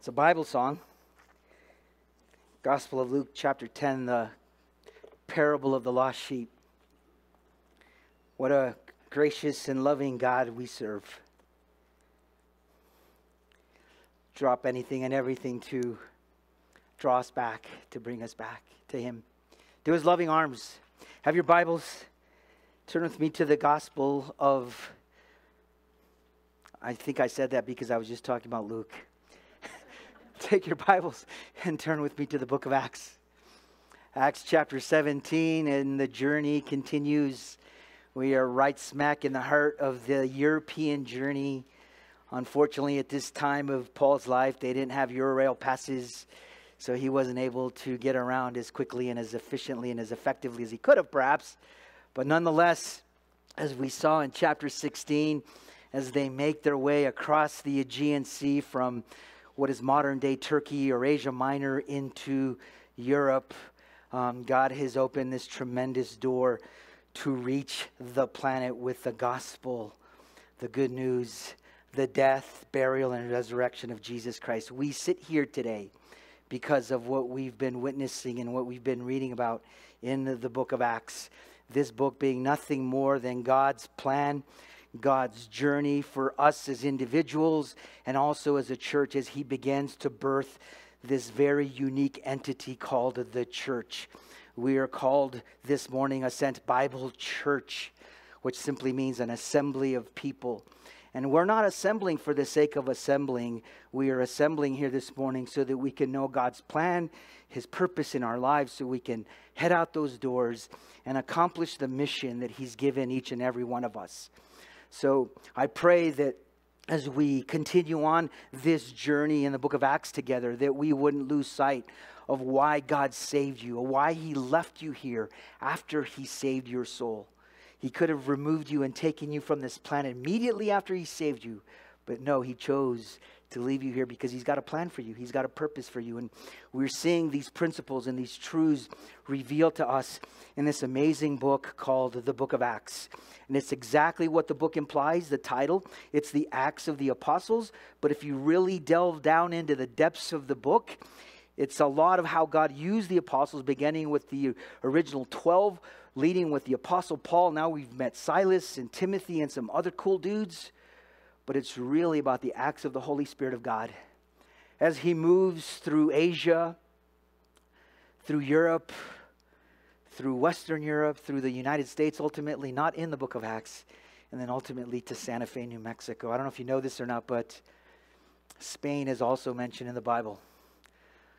It's a Bible song. Gospel of Luke, chapter 10, the parable of the lost sheep. What a gracious and loving God we serve. Drop anything and everything to draw us back, to bring us back to Him, to His loving arms. Have your Bibles. Turn with me to the Gospel of. I think I said that because I was just talking about Luke take your Bibles and turn with me to the book of Acts. Acts chapter 17, and the journey continues. We are right smack in the heart of the European journey. Unfortunately, at this time of Paul's life, they didn't have Eurail passes, so he wasn't able to get around as quickly and as efficiently and as effectively as he could have, perhaps. But nonetheless, as we saw in chapter 16, as they make their way across the Aegean Sea from what is modern day Turkey or Asia Minor into Europe. Um, God has opened this tremendous door to reach the planet with the gospel, the good news, the death, burial, and resurrection of Jesus Christ. We sit here today because of what we've been witnessing and what we've been reading about in the, the book of Acts. This book being nothing more than God's plan God's journey for us as individuals and also as a church as He begins to birth this very unique entity called the church. We are called this morning Ascent Bible Church, which simply means an assembly of people. And we're not assembling for the sake of assembling. We are assembling here this morning so that we can know God's plan, His purpose in our lives, so we can head out those doors and accomplish the mission that He's given each and every one of us. So I pray that as we continue on this journey in the book of Acts together, that we wouldn't lose sight of why God saved you, or why He left you here after He saved your soul. He could have removed you and taken you from this planet immediately after He saved you, but no, He chose to leave you here because he's got a plan for you. He's got a purpose for you. And we're seeing these principles and these truths revealed to us in this amazing book called the Book of Acts. And it's exactly what the book implies, the title. It's the Acts of the Apostles. But if you really delve down into the depths of the book, it's a lot of how God used the apostles, beginning with the original 12, leading with the apostle Paul. Now we've met Silas and Timothy and some other cool dudes but it's really about the acts of the Holy Spirit of God. As He moves through Asia, through Europe, through Western Europe, through the United States, ultimately, not in the book of Acts, and then ultimately to Santa Fe, New Mexico. I don't know if you know this or not, but Spain is also mentioned in the Bible.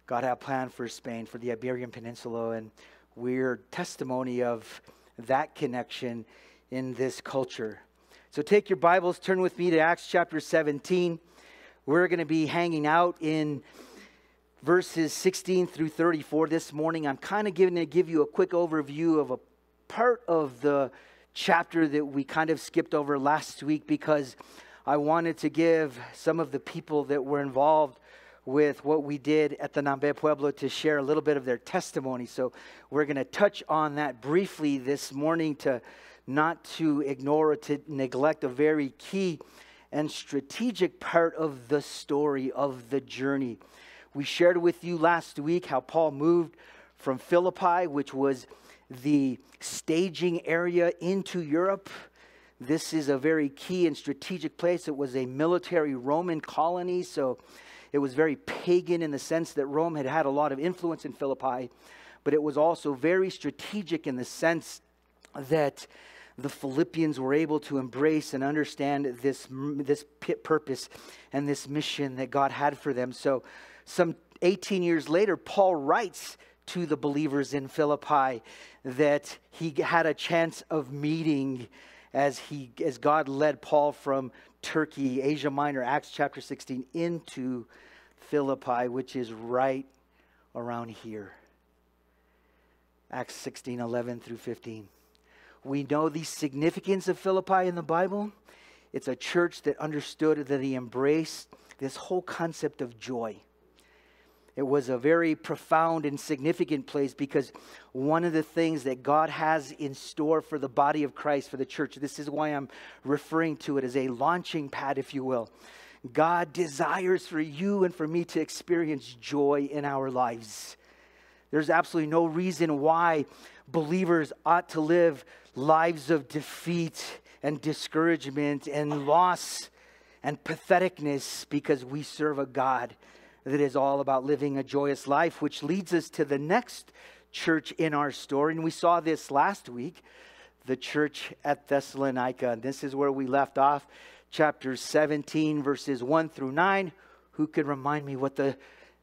God had a plan for Spain, for the Iberian Peninsula, and we're testimony of that connection in this culture. So take your Bibles, turn with me to Acts chapter 17. We're going to be hanging out in verses 16 through 34 this morning. I'm kind of going to give you a quick overview of a part of the chapter that we kind of skipped over last week because I wanted to give some of the people that were involved with what we did at the Nambe Pueblo to share a little bit of their testimony. So we're going to touch on that briefly this morning to not to ignore or to neglect a very key and strategic part of the story of the journey. We shared with you last week how Paul moved from Philippi, which was the staging area, into Europe. This is a very key and strategic place. It was a military Roman colony, so it was very pagan in the sense that Rome had had a lot of influence in Philippi, but it was also very strategic in the sense that the Philippians were able to embrace and understand this, this purpose and this mission that God had for them. So, some 18 years later, Paul writes to the believers in Philippi that he had a chance of meeting as he as God led Paul from Turkey, Asia Minor, Acts chapter 16 into Philippi, which is right around here. Acts 16, 11 through 15. We know the significance of Philippi in the Bible. It's a church that understood that he embraced this whole concept of joy. It was a very profound and significant place because one of the things that God has in store for the body of Christ, for the church, this is why I'm referring to it as a launching pad, if you will. God desires for you and for me to experience joy in our lives. There's absolutely no reason why believers ought to live lives of defeat and discouragement and loss and patheticness because we serve a God that is all about living a joyous life, which leads us to the next church in our story. And we saw this last week, the church at Thessalonica. And this is where we left off, chapter 17, verses 1 through 9. Who could remind me what the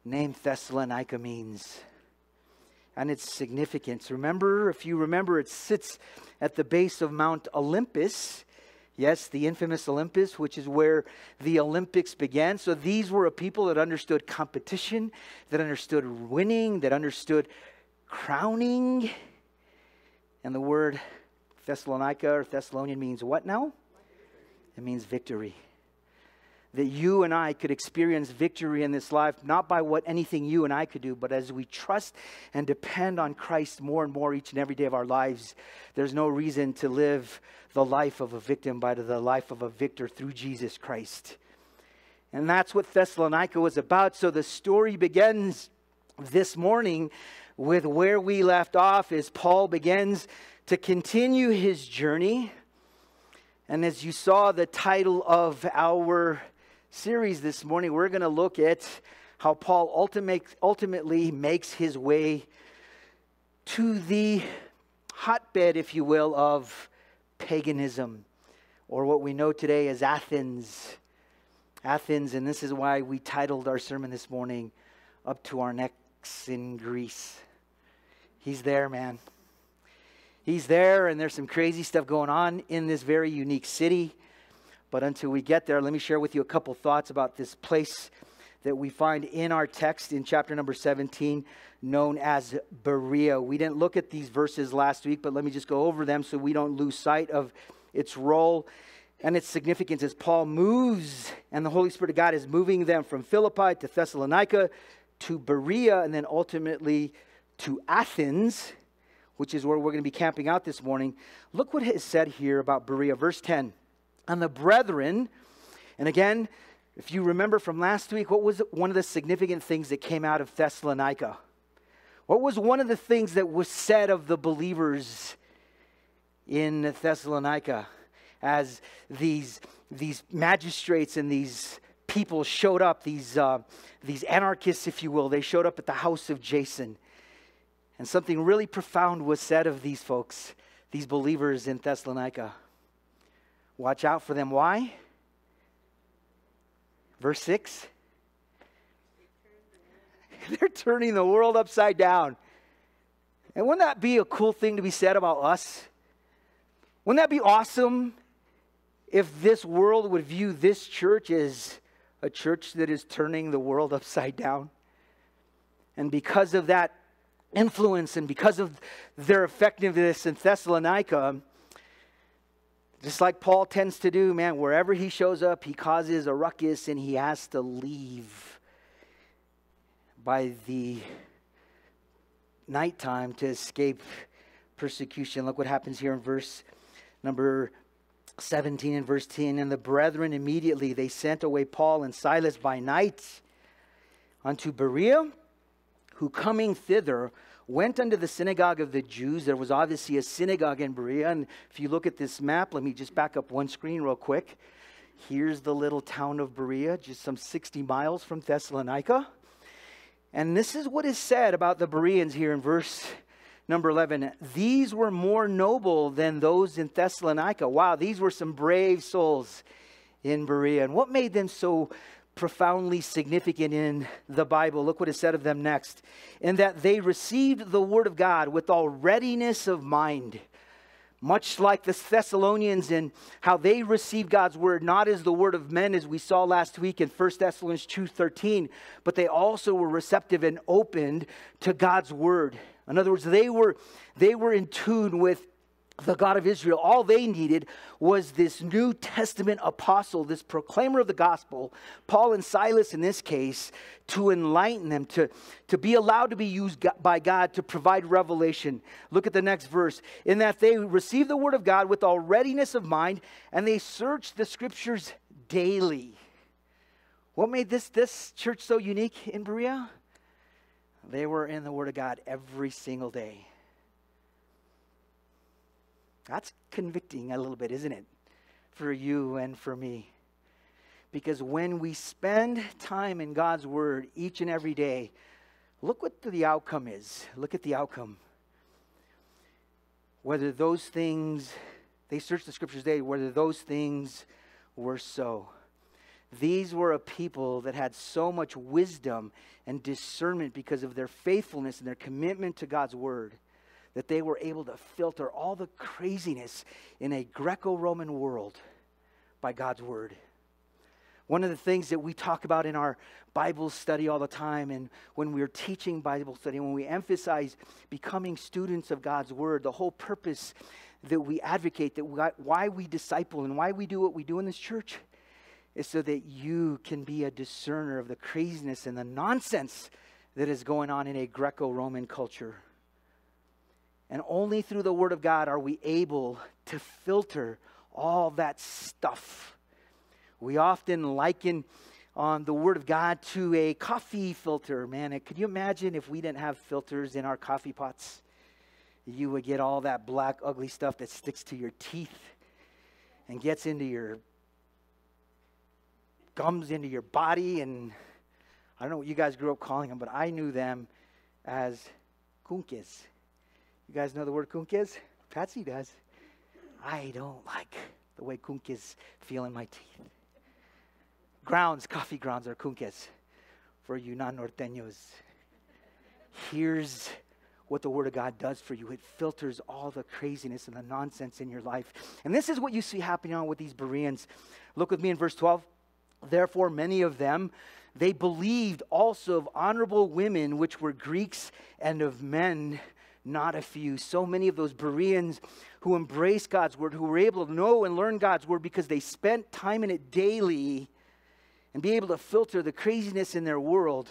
name Thessalonica means? And its significance. Remember, if you remember, it sits at the base of Mount Olympus Yes, the infamous Olympus, which is where the Olympics began. So these were a people that understood competition, that understood winning, that understood crowning. And the word Thessalonica or Thessalonian means what now? It means victory that you and I could experience victory in this life, not by what anything you and I could do, but as we trust and depend on Christ more and more each and every day of our lives, there's no reason to live the life of a victim, but the life of a victor through Jesus Christ. And that's what Thessalonica was about. So the story begins this morning with where we left off as Paul begins to continue his journey. And as you saw the title of our series this morning, we're going to look at how Paul ultimate, ultimately makes his way to the hotbed, if you will, of paganism, or what we know today as Athens. Athens, and this is why we titled our sermon this morning, Up to Our Necks in Greece. He's there, man. He's there, and there's some crazy stuff going on in this very unique city. But until we get there, let me share with you a couple thoughts about this place that we find in our text in chapter number 17, known as Berea. We didn't look at these verses last week, but let me just go over them so we don't lose sight of its role and its significance as Paul moves and the Holy Spirit of God is moving them from Philippi to Thessalonica to Berea and then ultimately to Athens, which is where we're going to be camping out this morning. Look what is said here about Berea, verse 10 and the brethren. And again, if you remember from last week, what was one of the significant things that came out of Thessalonica? What was one of the things that was said of the believers in Thessalonica as these, these magistrates and these people showed up, these, uh, these anarchists, if you will, they showed up at the house of Jason. And something really profound was said of these folks, these believers in Thessalonica. Watch out for them. Why? Verse 6 They're turning the world upside down. And wouldn't that be a cool thing to be said about us? Wouldn't that be awesome if this world would view this church as a church that is turning the world upside down? And because of that influence and because of their effectiveness in Thessalonica, just like Paul tends to do, man, wherever he shows up, he causes a ruckus and he has to leave by the nighttime to escape persecution. Look what happens here in verse number 17 and verse 10. And the brethren immediately they sent away Paul and Silas by night unto Berea, who coming thither went unto the synagogue of the Jews. There was obviously a synagogue in Berea. And if you look at this map, let me just back up one screen real quick. Here's the little town of Berea, just some 60 miles from Thessalonica. And this is what is said about the Bereans here in verse number 11. These were more noble than those in Thessalonica. Wow, these were some brave souls in Berea. And what made them so profoundly significant in the Bible. Look what is said of them next. In that they received the word of God with all readiness of mind. Much like the Thessalonians and how they received God's word, not as the word of men, as we saw last week in 1 Thessalonians 2.13, but they also were receptive and opened to God's word. In other words, they were, they were in tune with the God of Israel, all they needed was this New Testament apostle, this proclaimer of the gospel, Paul and Silas in this case, to enlighten them, to, to be allowed to be used by God to provide revelation. Look at the next verse. In that they received the word of God with all readiness of mind, and they searched the scriptures daily. What made this, this church so unique in Berea? They were in the Word of God every single day. That's convicting a little bit, isn't it? For you and for me. Because when we spend time in God's Word each and every day, look what the outcome is. Look at the outcome. Whether those things, they search the scriptures today, whether those things were so. These were a people that had so much wisdom and discernment because of their faithfulness and their commitment to God's Word that they were able to filter all the craziness in a Greco Roman world by God's Word. One of the things that we talk about in our Bible study all the time, and when we're teaching Bible study, when we emphasize becoming students of God's Word, the whole purpose that we advocate, that we, why we disciple and why we do what we do in this church, is so that you can be a discerner of the craziness and the nonsense that is going on in a Greco Roman culture. And only through the Word of God are we able to filter all that stuff we often liken on the Word of God to a coffee filter. Man, could you imagine if we didn't have filters in our coffee pots? You would get all that black, ugly stuff that sticks to your teeth and gets into your gums, into your body. And I don't know what you guys grew up calling them, but I knew them as kunkes. You guys know the word kunkes? Patsy does. I don't like the way kunkes feel in my teeth grounds, coffee grounds are cunques for you non norteños. Here's what the Word of God does for you it filters all the craziness and the nonsense in your life. And this is what you see happening on with these Bereans. Look with me in verse 12. Therefore, many of them, they believed also of honorable women, which were Greeks, and of men, not a few. So many of those Bereans who embraced God's word, who were able to know and learn God's word because they spent time in it daily, and be able to filter the craziness in their world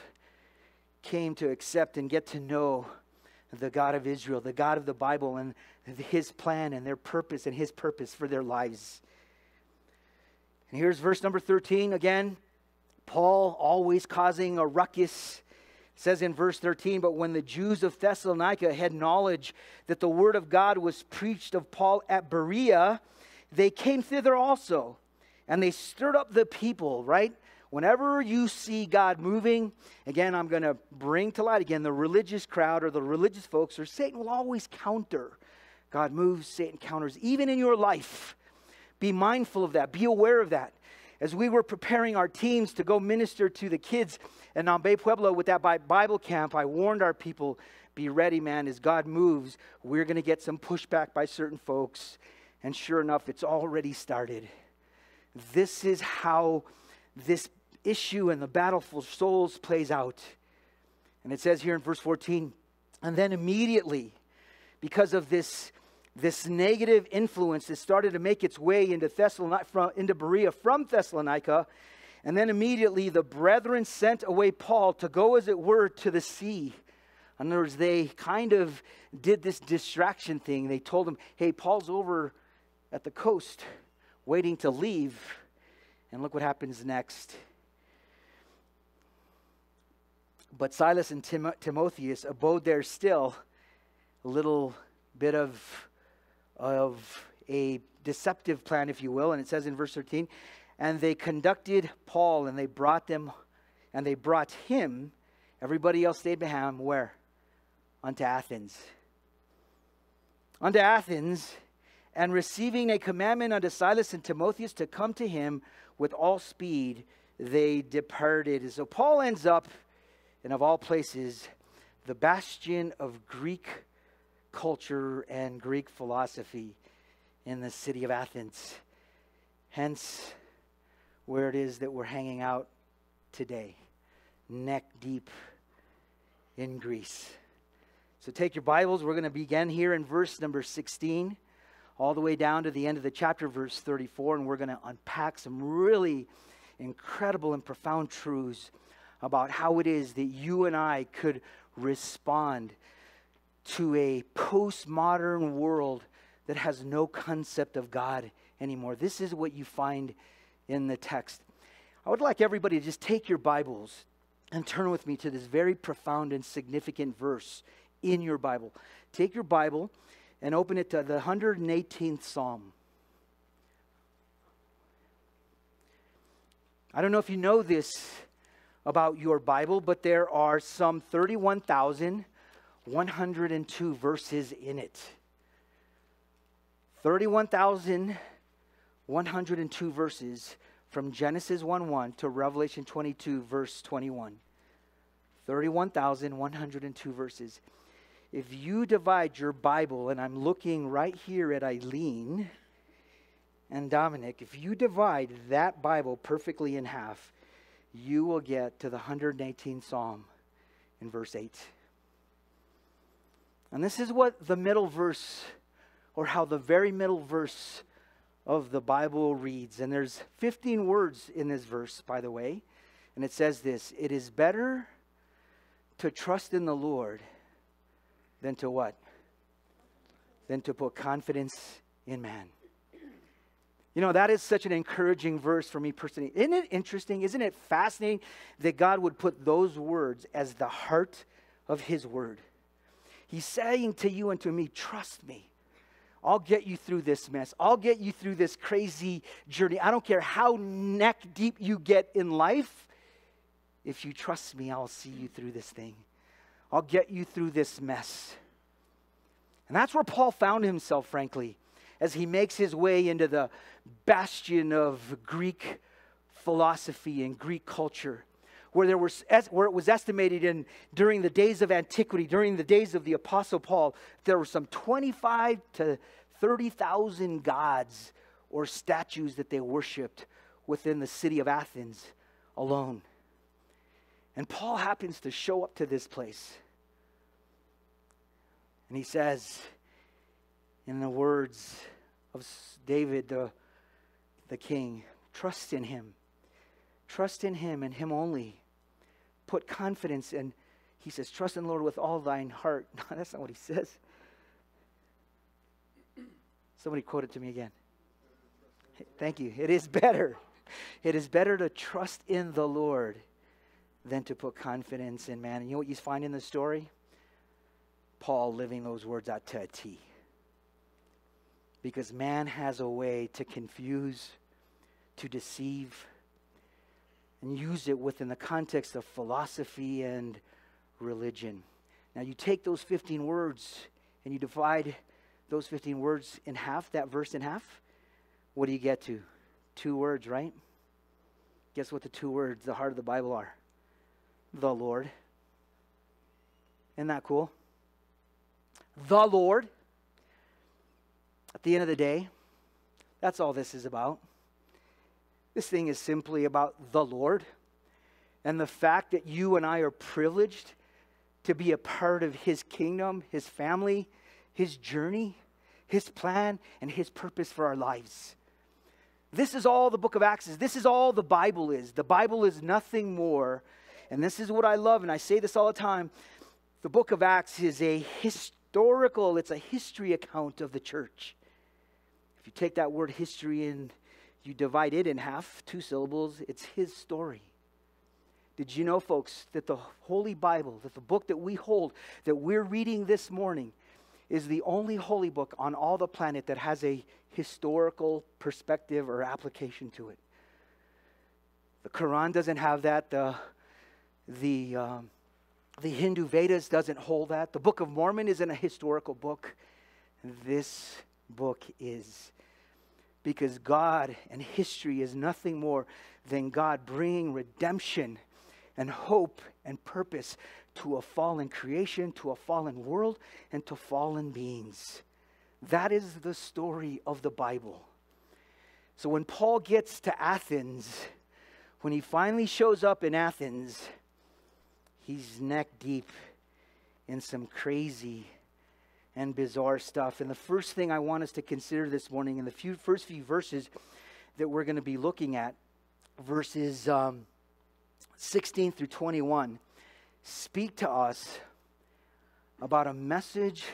came to accept and get to know the God of Israel, the God of the Bible, and his plan and their purpose and his purpose for their lives. And here's verse number 13 again. Paul always causing a ruckus. Says in verse 13, but when the Jews of Thessalonica had knowledge that the word of God was preached of Paul at Berea, they came thither also. And they stirred up the people, right? Whenever you see God moving, again, I'm going to bring to light again the religious crowd or the religious folks, or Satan will always counter. God moves, Satan counters, even in your life. Be mindful of that, be aware of that. As we were preparing our teams to go minister to the kids in Nambe Pueblo with that Bible camp, I warned our people be ready, man. As God moves, we're going to get some pushback by certain folks. And sure enough, it's already started. This is how this issue and the battle for souls plays out. And it says here in verse 14, and then immediately, because of this, this negative influence that started to make its way into Thessalonica, from, into Berea from Thessalonica, and then immediately the brethren sent away Paul to go, as it were, to the sea. In other words, they kind of did this distraction thing. They told him, hey, Paul's over at the coast waiting to leave. And look what happens next. But Silas and Tim- Timotheus abode there still, a little bit of, of a deceptive plan, if you will. And it says in verse 13, and they conducted Paul and they brought them, and they brought him, everybody else stayed behind where? Unto Athens. Unto Athens, and receiving a commandment unto Silas and Timotheus to come to him with all speed, they departed. So Paul ends up and of all places, the bastion of Greek culture and Greek philosophy in the city of Athens. Hence, where it is that we're hanging out today, neck deep in Greece. So take your Bibles. We're going to begin here in verse number 16, all the way down to the end of the chapter, verse 34, and we're going to unpack some really incredible and profound truths about how it is that you and I could respond to a postmodern world that has no concept of God anymore. This is what you find in the text. I would like everybody to just take your Bibles and turn with me to this very profound and significant verse in your Bible. Take your Bible and open it to the 118th Psalm. I don't know if you know this about your Bible, but there are some 31,102 verses in it. 31,102 verses from Genesis 1 1 to Revelation 22, verse 21. 31,102 verses. If you divide your Bible, and I'm looking right here at Eileen and Dominic, if you divide that Bible perfectly in half, you will get to the 118th Psalm in verse 8. And this is what the middle verse, or how the very middle verse of the Bible reads. And there's 15 words in this verse, by the way. And it says this It is better to trust in the Lord than to what? Than to put confidence in man. You know, that is such an encouraging verse for me personally. Isn't it interesting? Isn't it fascinating that God would put those words as the heart of His word? He's saying to you and to me, trust me. I'll get you through this mess. I'll get you through this crazy journey. I don't care how neck deep you get in life. If you trust me, I'll see you through this thing. I'll get you through this mess. And that's where Paul found himself, frankly, as he makes his way into the bastion of Greek philosophy and Greek culture, where, there was, where it was estimated in during the days of antiquity, during the days of the Apostle Paul, there were some 25 to 30,000 gods or statues that they worshiped within the city of Athens alone. And Paul happens to show up to this place. And he says, in the words of David, the, the king, trust in him. Trust in him and him only. Put confidence in, he says, trust in the Lord with all thine heart. No, that's not what he says. Somebody quote it to me again. Thank you. It is better. It is better to trust in the Lord than to put confidence in man. And you know what you find in the story? Paul living those words out to a T. Because man has a way to confuse, to deceive, and use it within the context of philosophy and religion. Now, you take those 15 words and you divide those 15 words in half, that verse in half. What do you get to? Two words, right? Guess what the two words, the heart of the Bible, are? the Lord. Isn't that cool? The Lord. At the end of the day, that's all this is about. This thing is simply about the Lord and the fact that you and I are privileged to be a part of His kingdom, His family, His journey, His plan, and His purpose for our lives. This is all the book of Acts is. This is all the Bible is. The Bible is nothing more and this is what I love, and I say this all the time. The book of Acts is a historical, it's a history account of the church. If you take that word history and you divide it in half, two syllables, it's his story. Did you know, folks, that the Holy Bible, that the book that we hold, that we're reading this morning, is the only holy book on all the planet that has a historical perspective or application to it? The Quran doesn't have that. The the, um, the Hindu Vedas doesn't hold that. The Book of Mormon isn't a historical book. This book is. Because God and history is nothing more than God bringing redemption and hope and purpose to a fallen creation, to a fallen world, and to fallen beings. That is the story of the Bible. So when Paul gets to Athens, when he finally shows up in Athens, he's neck deep in some crazy and bizarre stuff. And the first thing I want us to consider this morning in the few, first few verses that we're going to be looking at, verses um, 16 through 21, speak to us about a message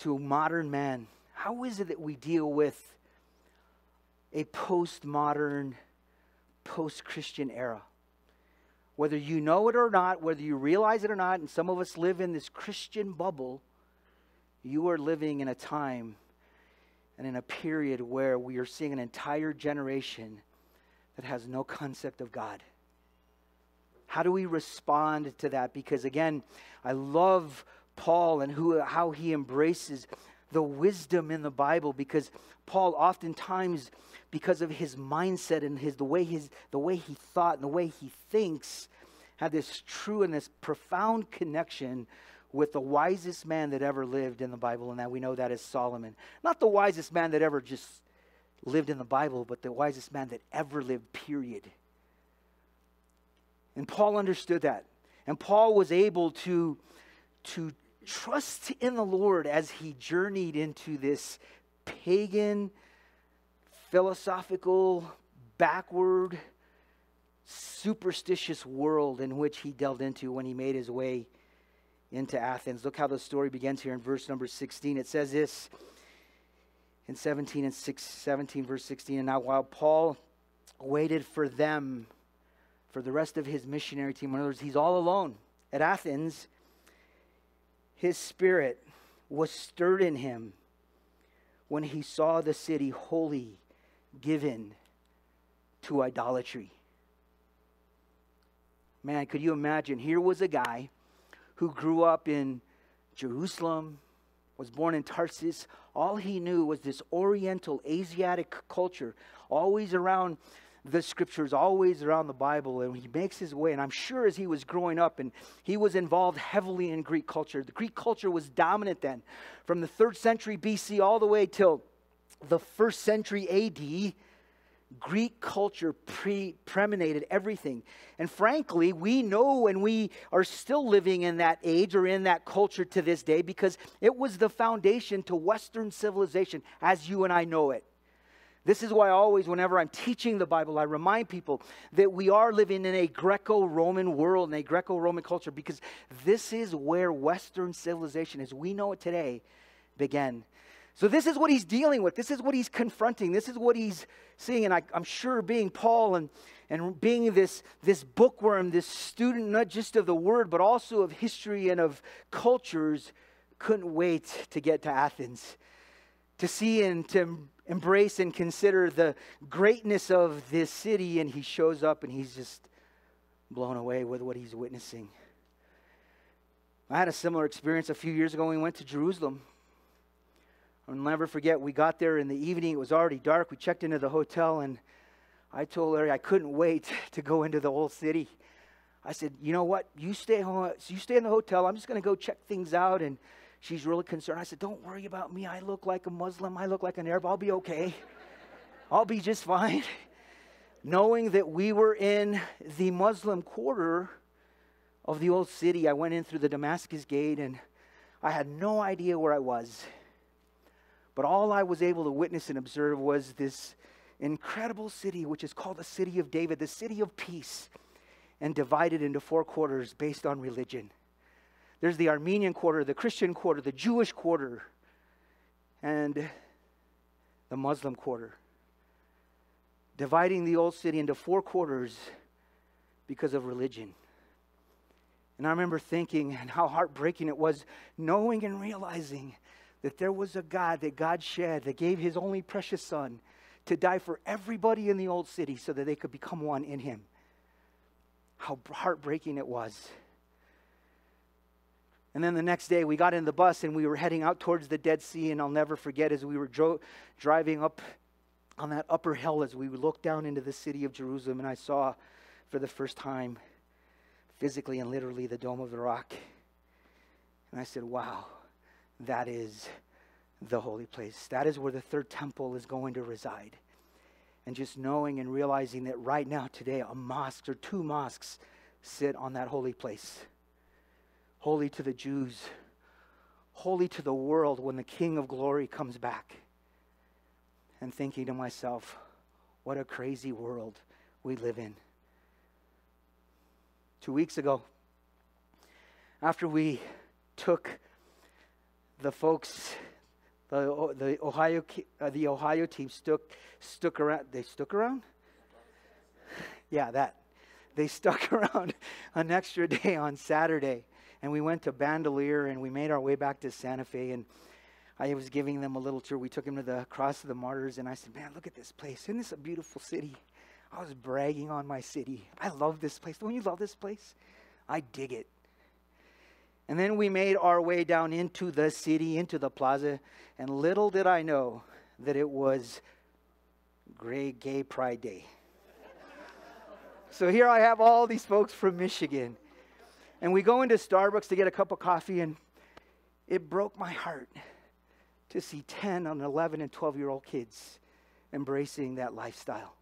to a modern man. How is it that we deal with a postmodern, post Christian era. Whether you know it or not, whether you realize it or not, and some of us live in this Christian bubble, you are living in a time and in a period where we are seeing an entire generation that has no concept of God. How do we respond to that? Because again, I love Paul and who, how he embraces the wisdom in the Bible because Paul oftentimes because of his mindset and his the way his the way he thought and the way he thinks had this true and this profound connection with the wisest man that ever lived in the Bible, and that we know that is Solomon. Not the wisest man that ever just lived in the Bible, but the wisest man that ever lived, period. And Paul understood that. And Paul was able to, to trust in the Lord as he journeyed into this pagan, philosophical, backward, superstitious world in which he delved into when he made his way into Athens. Look how the story begins here in verse number 16. It says this in 17 and 6, 17 verse 16. And now while Paul waited for them, for the rest of his missionary team, in other words, he's all alone at Athens, his spirit was stirred in him when he saw the city wholly given to idolatry. Man, could you imagine? Here was a guy who grew up in Jerusalem, was born in Tarsus. All he knew was this Oriental, Asiatic culture, always around the scriptures, always around the Bible. And he makes his way. And I'm sure as he was growing up, and he was involved heavily in Greek culture. The Greek culture was dominant then, from the third century BC all the way till the first century AD. Greek culture pre- preminated everything. And frankly, we know and we are still living in that age or in that culture to this day because it was the foundation to Western civilization as you and I know it. This is why always, whenever I'm teaching the Bible, I remind people that we are living in a Greco Roman world, in a Greco Roman culture, because this is where Western civilization, as we know it today, began. So, this is what he's dealing with. This is what he's confronting. This is what he's seeing. And I, am sure being Paul and, and being this, this bookworm, this student, not just of the word, but also of history and of cultures, couldn't wait to get to Athens, to see and to embrace and consider the greatness of this city. And he shows up and he's just blown away with what he's witnessing. I had a similar experience a few years ago when we went to Jerusalem. I'll never forget, we got there in the evening. It was already dark. We checked into the hotel, and I told Larry I couldn't wait to go into the old city. I said, you know what? You stay home. You stay in the hotel. I'm just going to go check things out. And she's really concerned. I said, don't worry about me. I look like a Muslim. I look like an Arab. I'll be okay. I'll be just fine. Knowing that we were in the Muslim quarter of the old city, I went in through the Damascus gate, and I had no idea where I was. But all I was able to witness and observe was this incredible city, which is called the City of David, the City of Peace, and divided into four quarters based on religion. There's the Armenian quarter, the Christian quarter, the Jewish quarter, and the Muslim quarter. Dividing the old city into four quarters because of religion. And I remember thinking and how heartbreaking it was knowing and realizing that there was a God that God shed, that gave his only precious son to die for everybody in the old city so that they could become one in him. How heartbreaking it was. And then the next day, we got in the bus and we were heading out towards the Dead Sea. And I'll never forget as we were dro- driving up on that upper hill, as we looked down into the city of Jerusalem, and I saw for the first time, physically and literally, the Dome of the Rock. And I said, wow. That is the holy place. That is where the third temple is going to reside. And just knowing and realizing that right now, today, a mosque or two mosques sit on that holy place. Holy to the Jews, holy to the world when the King of glory comes back. And thinking to myself, what a crazy world we live in. Two weeks ago, after we took the folks, the, the Ohio, uh, the Ohio team stuck, stuck around. They stuck around. Yeah, that. They stuck around an extra day on Saturday, and we went to Bandelier and we made our way back to Santa Fe. And I was giving them a little tour. We took them to the Cross of the Martyrs, and I said, Man, look at this place. Isn't this a beautiful city? I was bragging on my city. I love this place. Don't you love this place? I dig it. And then we made our way down into the city, into the plaza, and little did I know that it was Great Gay Pride Day. so here I have all these folks from Michigan. And we go into Starbucks to get a cup of coffee, and it broke my heart to see 10 and 11 and 12 year old kids embracing that lifestyle,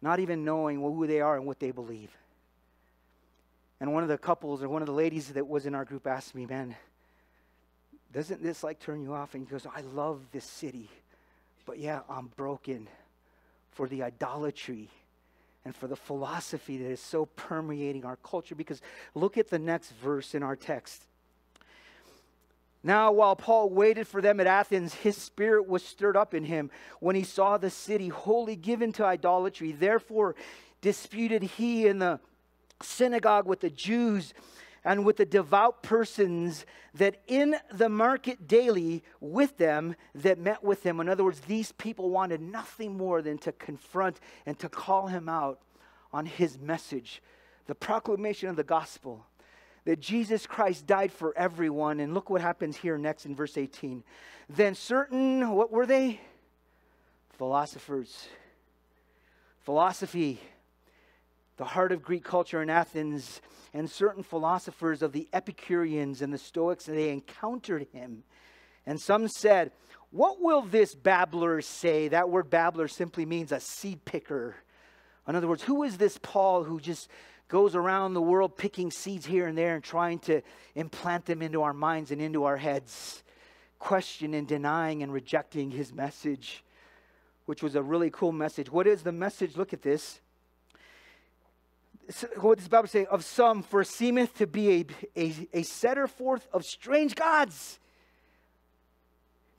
not even knowing who they are and what they believe. And one of the couples or one of the ladies that was in our group asked me, Man, doesn't this like turn you off? And he goes, I love this city, but yeah, I'm broken for the idolatry and for the philosophy that is so permeating our culture. Because look at the next verse in our text. Now, while Paul waited for them at Athens, his spirit was stirred up in him when he saw the city wholly given to idolatry. Therefore, disputed he in the synagogue with the Jews and with the devout persons that in the market daily with them that met with him. In other words, these people wanted nothing more than to confront and to call him out on his message, the proclamation of the gospel that Jesus Christ died for everyone. And look what happens here next in verse 18. Then certain, what were they? Philosophers. Philosophy the heart of Greek culture in Athens, and certain philosophers of the Epicureans and the Stoics, and they encountered him. And some said, What will this babbler say? That word babbler simply means a seed picker. In other words, who is this Paul who just goes around the world picking seeds here and there and trying to implant them into our minds and into our heads, questioning denying and rejecting his message, which was a really cool message. What is the message? Look at this what does the Bible say? Of some, for seemeth to be a, a, a setter forth of strange gods.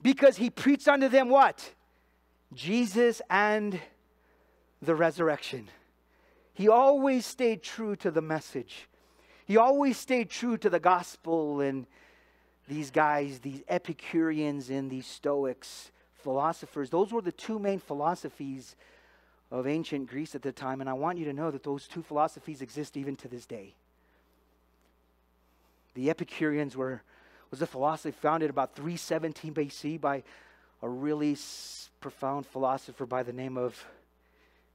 Because he preached unto them what? Jesus and the resurrection. He always stayed true to the message. He always stayed true to the gospel. And these guys, these Epicureans and these Stoics, philosophers, those were the two main philosophies of ancient Greece at the time, and I want you to know that those two philosophies exist even to this day. The Epicureans were was a philosophy founded about 317 BC by a really profound philosopher by the name of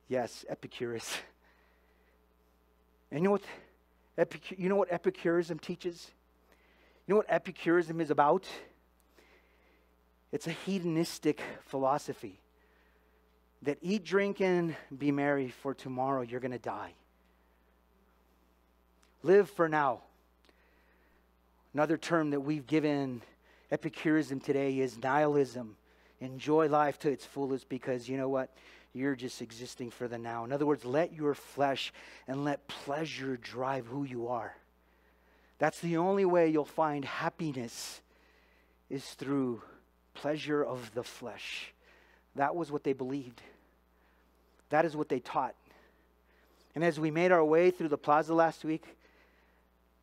yes, Epicurus. And you know what Epic- you know what Epicurism teaches? You know what Epicurism is about? It's a hedonistic philosophy that eat, drink, and be merry, for tomorrow you're going to die. Live for now. Another term that we've given Epicurism today is nihilism. Enjoy life to its fullest because you know what? You're just existing for the now. In other words, let your flesh and let pleasure drive who you are. That's the only way you'll find happiness is through pleasure of the flesh. That was what they believed. That is what they taught. And as we made our way through the plaza last week,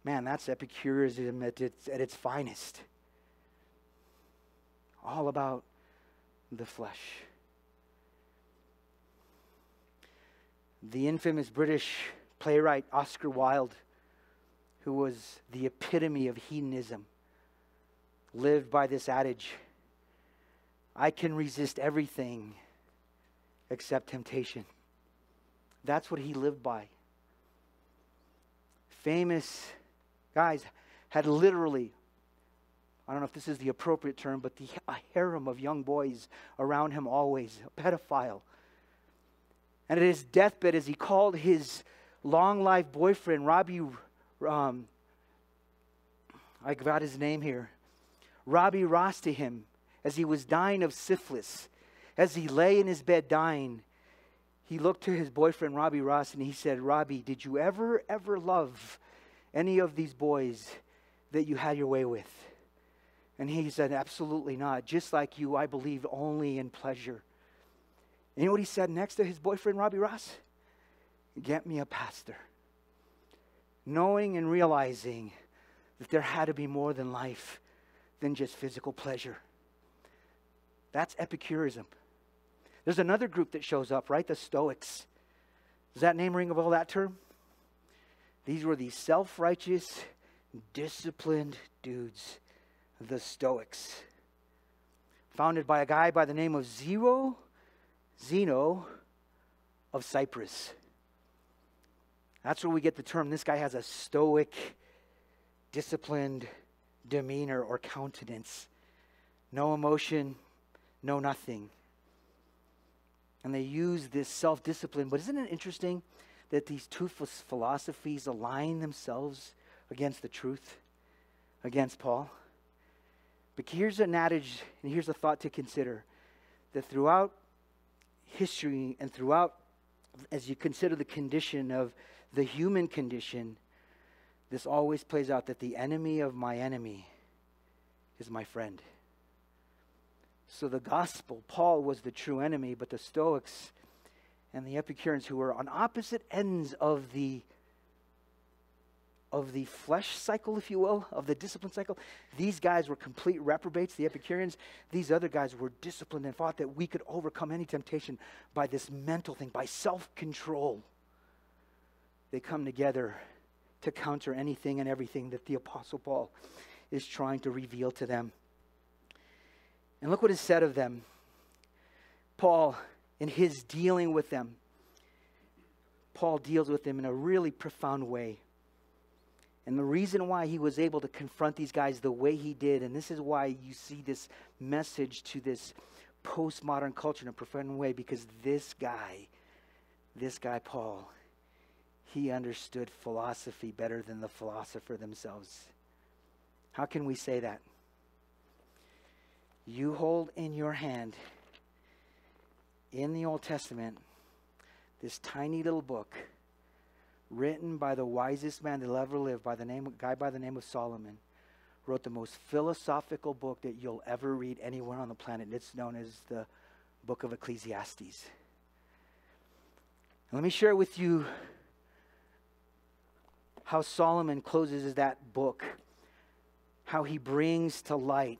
man, that's Epicureanism at its, at its finest. All about the flesh. The infamous British playwright Oscar Wilde, who was the epitome of hedonism, lived by this adage I can resist everything except temptation. That's what he lived by. Famous guys had literally, I don't know if this is the appropriate term, but the, a harem of young boys around him always, a pedophile. And at his deathbed, as he called his long life boyfriend, Robbie, um, I got his name here, Robbie Ross to him, as he was dying of syphilis, as he lay in his bed dying, he looked to his boyfriend, Robbie Ross, and he said, Robbie, did you ever, ever love any of these boys that you had your way with? And he said, Absolutely not. Just like you, I believed only in pleasure. And you know what he said next to his boyfriend, Robbie Ross? get me a pastor. Knowing and realizing that there had to be more than life than just physical pleasure. That's Epicureanism. There's another group that shows up, right? The Stoics. Does that name ring a bell, that term? These were these self righteous, disciplined dudes, the Stoics. Founded by a guy by the name of Zero, Zeno of Cyprus. That's where we get the term this guy has a stoic, disciplined demeanor or countenance. No emotion, no nothing. And they use this self discipline. But isn't it interesting that these two philosophies align themselves against the truth, against Paul? But here's an adage, and here's a thought to consider that throughout history and throughout, as you consider the condition of the human condition, this always plays out that the enemy of my enemy is my friend. So the gospel, Paul was the true enemy, but the Stoics and the Epicureans, who were on opposite ends of the of the flesh cycle, if you will, of the discipline cycle, these guys were complete reprobates, the Epicureans. These other guys were disciplined and thought that we could overcome any temptation by this mental thing, by self control. They come together to counter anything and everything that the Apostle Paul is trying to reveal to them. And look what is said of them. Paul, in his dealing with them, Paul deals with them in a really profound way. And the reason why he was able to confront these guys the way he did, and this is why you see this message to this postmodern culture in a profound way, because this guy, this guy, Paul, he understood philosophy better than the philosopher themselves. How can we say that? You hold in your hand, in the Old Testament, this tiny little book written by the wisest man that ever lived, by the name, guy by the name of Solomon, wrote the most philosophical book that you'll ever read anywhere on the planet. It's known as the book of Ecclesiastes. let me share with you how Solomon closes that book, how he brings to light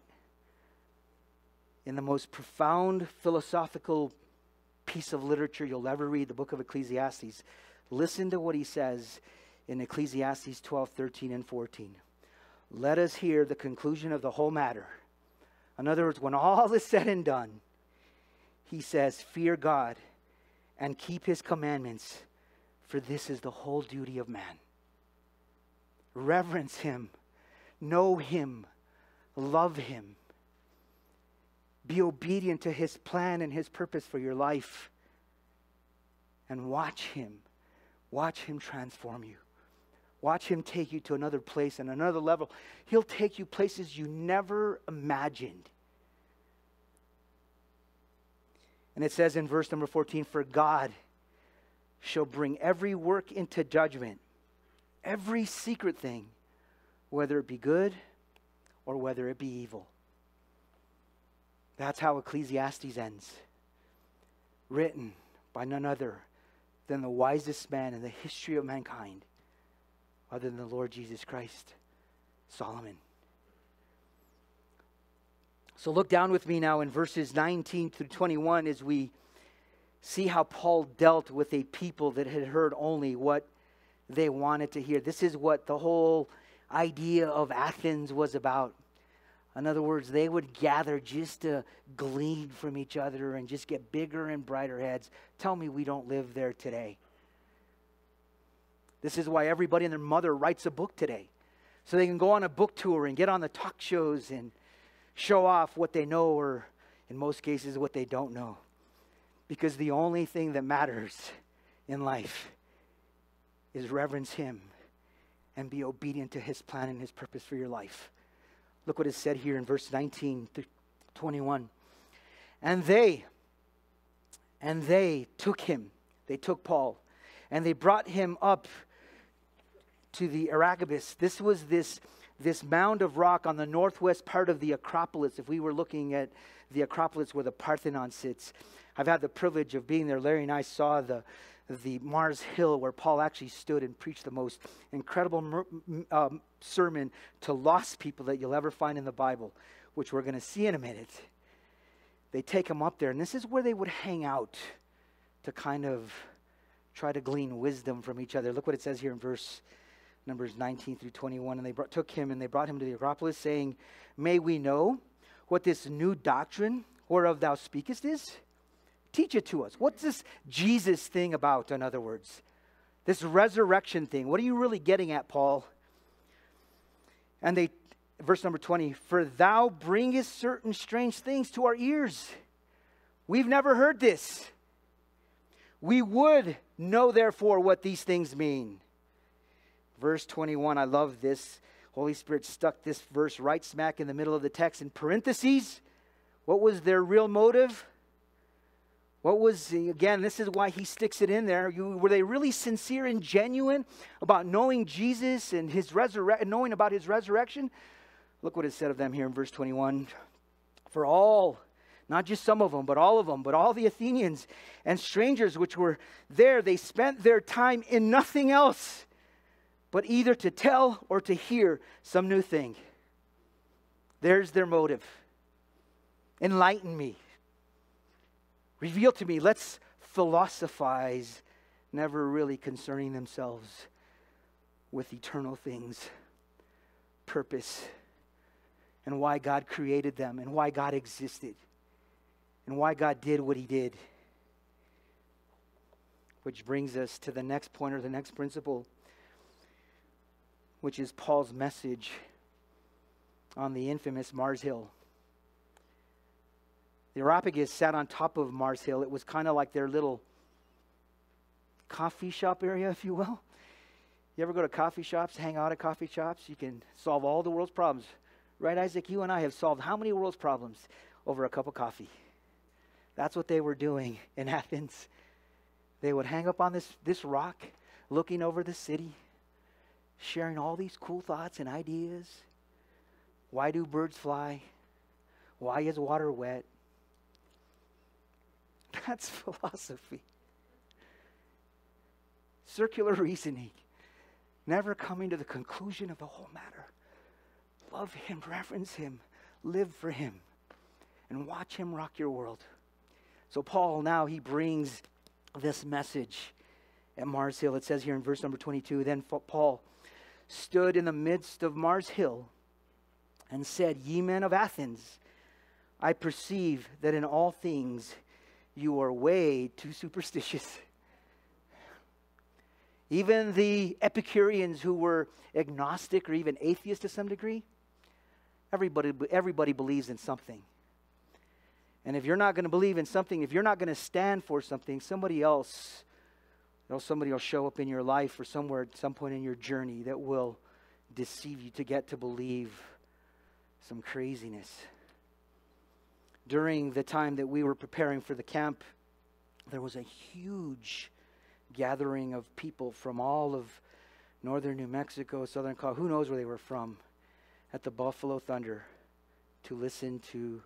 in the most profound philosophical piece of literature you'll ever read, the book of Ecclesiastes. Listen to what he says in Ecclesiastes 12, 13, and 14. Let us hear the conclusion of the whole matter. In other words, when all is said and done, he says, Fear God and keep his commandments, for this is the whole duty of man. Reverence him, know him, love him be obedient to his plan and his purpose for your life. And watch him. Watch him transform you. Watch him take you to another place and another level. He'll take you places you never imagined. And it says in verse number 14 For God shall bring every work into judgment, every secret thing, whether it be good or whether it be evil. That's how Ecclesiastes ends. Written by none other than the wisest man in the history of mankind, other than the Lord Jesus Christ, Solomon. So look down with me now in verses 19 through 21 as we see how Paul dealt with a people that had heard only what they wanted to hear. This is what the whole idea of Athens was about. In other words, they would gather just to glean from each other and just get bigger and brighter heads. Tell me we don't live there today. This is why everybody and their mother writes a book today. So they can go on a book tour and get on the talk shows and show off what they know or, in most cases, what they don't know. Because the only thing that matters in life is reverence Him and be obedient to His plan and His purpose for your life. Look what is said here in verse 19 to 21. And they, and they took him, they took Paul, and they brought him up to the Areopagus. This was this, this mound of rock on the northwest part of the Acropolis. If we were looking at the Acropolis where the Parthenon sits, I've had the privilege of being there. Larry and I saw the, the Mars Hill where Paul actually stood and preached the most incredible um, sermon to lost people that you'll ever find in the Bible, which we're going to see in a minute. They take him up there, and this is where they would hang out to kind of try to glean wisdom from each other. Look what it says here in verse Numbers 19 through 21. And they brought, took him and they brought him to the Acropolis, saying, May we know what this new doctrine whereof thou speakest is? Teach it to us. What's this Jesus thing about, in other words? This resurrection thing. What are you really getting at, Paul? And they, verse number 20, for thou bringest certain strange things to our ears. We've never heard this. We would know, therefore, what these things mean. Verse 21, I love this. Holy Spirit stuck this verse right smack in the middle of the text in parentheses. What was their real motive? What was, again, this is why he sticks it in there. You, were they really sincere and genuine about knowing Jesus and his resurrection, knowing about his resurrection? Look what it said of them here in verse 21. For all, not just some of them, but all of them, but all the Athenians and strangers which were there, they spent their time in nothing else but either to tell or to hear some new thing. There's their motive. Enlighten me. Reveal to me. Let's philosophize, never really concerning themselves with eternal things, purpose, and why God created them, and why God existed, and why God did what He did. Which brings us to the next point or the next principle which is Paul's message on the infamous Mars Hill. The Areopagus sat on top of Mars Hill. It was kind of like their little coffee shop area, if you will. You ever go to coffee shops, hang out at coffee shops? You can solve all the world's problems. Right, Isaac? You and I have solved how many world's problems over a cup of coffee? That's what they were doing in Athens. They would hang up on this, this rock, looking over the city sharing all these cool thoughts and ideas. Why do birds fly? Why is water wet? That's philosophy. Circular reasoning. Never coming to the conclusion of the whole matter. Love Him, reverence Him, live for Him, and watch Him rock your world. So, Paul now he brings this message at Mars Hill. It says here in verse number 22 Then Paul stood in the midst of Mars Hill and said, Ye men of Athens, I perceive that in all things you are way too superstitious. Even the Epicureans who were agnostic or even atheist to some degree, everybody, everybody believes in something. And if you're not going to believe in something, if you're not going to stand for something, somebody else you know, somebody will show up in your life or somewhere at some point in your journey that will deceive you to get to believe some craziness. During the time that we were preparing for the camp, there was a huge gathering of people from all of northern New Mexico, southern Colorado, who knows where they were from, at the Buffalo Thunder to listen to,